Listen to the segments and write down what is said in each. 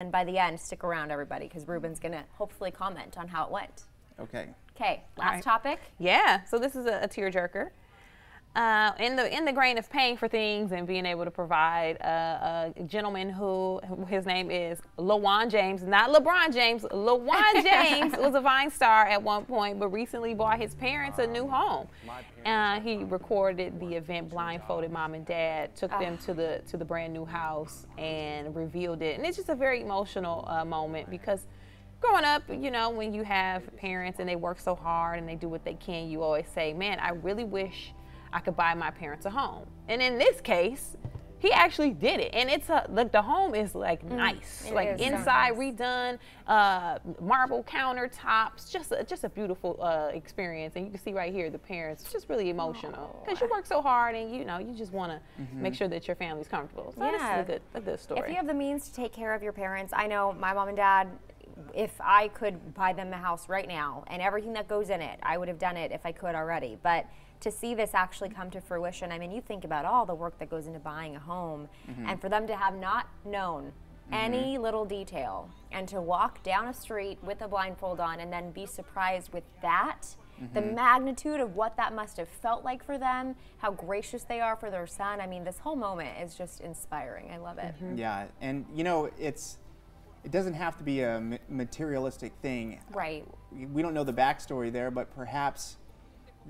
And by the end, stick around, everybody, because Ruben's going to hopefully comment on how it went. Okay. Okay, last right. topic. Yeah, so this is a, a tearjerker. Uh, in the in the grain of paying for things and being able to provide, uh, a gentleman who his name is LeJuan James, not LeBron James. LeJuan James was a Vine star at one point, but recently bought his parents a new home. Uh, he recorded the event blindfolded mom and dad, took them to the to the brand new house and revealed it, and it's just a very emotional uh, moment because growing up, you know, when you have parents and they work so hard and they do what they can, you always say, man, I really wish I could buy my parents a home. And in this case, he actually did it, and it's a like the home is like nice, it like so inside nice. redone, uh, marble countertops, just a, just a beautiful uh, experience. And you can see right here the parents just really emotional because you work so hard, and you know you just want to make sure that your family's comfortable. So this is a good a good story. If you have the means to take care of your parents, I know my mom and dad, if I could buy them a house right now and everything that goes in it, I would have done it if I could already. But to see this actually come to fruition, I mean, you think about all the work that goes into buying a home, mm-hmm. and for them to have not known mm-hmm. any little detail and to walk down a street with a blindfold on and then be surprised with that. The mm-hmm. magnitude of what that must have felt like for them, how gracious they are for their son. I mean, this whole moment is just inspiring. I love it. Yeah, and you know, it's it doesn't have to be a materialistic thing. Right. We- don't know the backstory there, but perhaps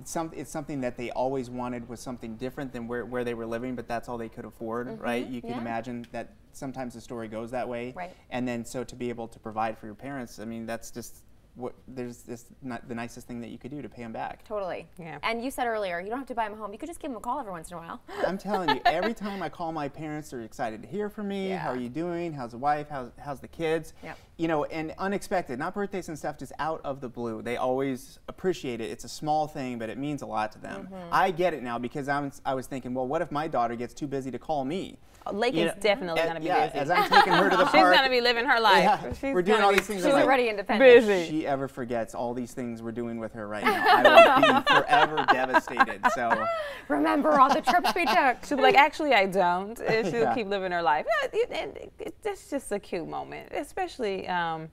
it's, some, it's something that they always wanted was something different than where, where they were living, but that's all they could afford, mm-hmm. right? You can yeah. imagine that sometimes the story goes that way. Right. And then so to be able to provide for your parents, I mean, that's just what there's this not the nicest thing that you could do to pay them back. Totally. Yeah. And you said earlier, you don't have to buy them a home. You could just give them a call every once in a while. I'm telling you, every time I call my parents, they're excited to hear from me. Yeah. How are you doing? How's the wife? How's, how's the kids? Yep. You know, and unexpected, not birthdays and stuff, just out of the blue. They always appreciate it. It's a small thing, but it means a lot to them. Mm-hmm. I get it now because I was, I was thinking, well, what if my daughter gets too busy to call me? Lake You is know, definitely going to be yeah, busy. as I'm taking her to the She's going to be living her life. Yeah, She's we're doing all these things. She's I'm like, already independent. busy. if she ever forgets all these things we're doing with her right now, I will be forever devastated. So. Remember all the trips we took. She'll be like, actually, I don't. And she'll Yeah. keep living her life. And it- it- it's just a cute moment, especially um,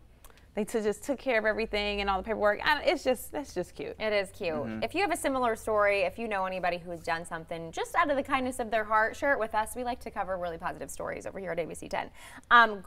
they t- just took care of everything and all the paperwork. I, it's just, that's just cute. It is cute. Mm-hmm. If you have a similar story, if you know anybody who has done something just out of the kindness of their heart, share it with us. We like to cover really positive stories over here at ABC 10. Um,